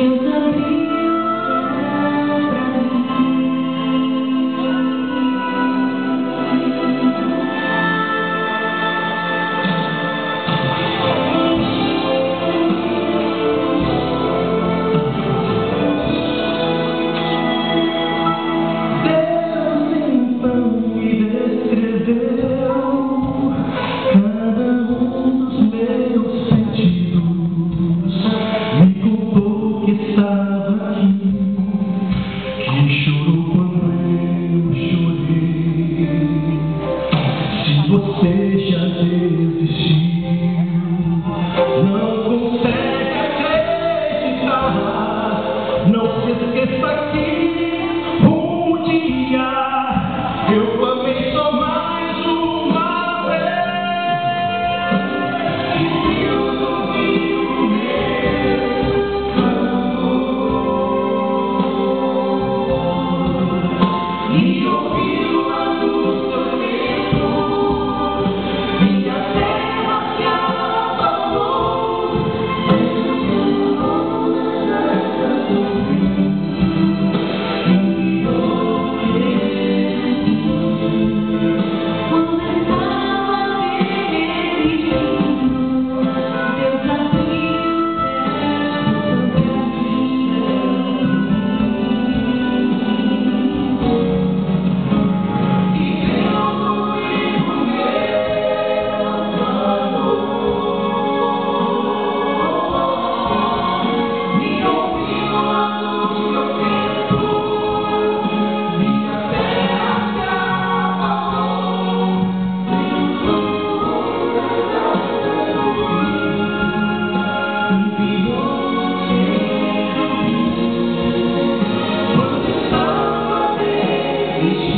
Não se esqueça Thank you.